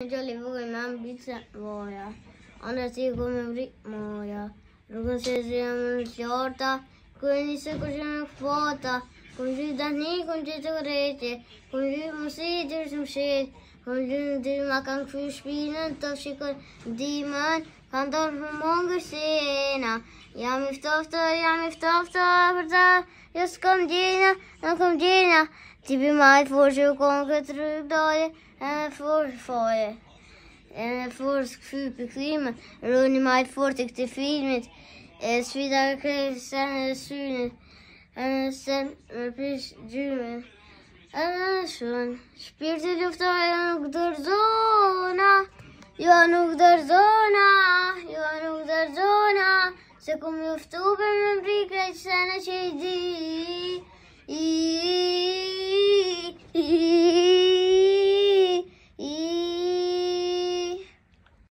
Në gjalli vëgë me më bitë voja, anë si ku me vritë moja. Rukën se si e më në qorta, ku një njëse ku që me këfota. Kom gjithë të një, kom gjithë të kërreqe, kom gjithë më si i tërë të më shetë. Kom gjithë në tërë më kanë këfy shpinën, të shikën dimën, kanë dorë për mongë sena, Jam i ftofta, jam i ftofta për të... Jo s'kom gjenja, në kom gjenja. Ti bi majt for që u konë këtë rrëk e me forë që fare. E me forë s'kë fy për klima, rroni majt forë të këtë filmit, e s'fita kë krej sen e s'yne, e me sen me pish gjyme. E me shon, shpirë të luftoj e nuk dërzona, jo nuk dërzona, jo nuk dërzona, se ku luftu uftu për me mbri krej sen e që i di.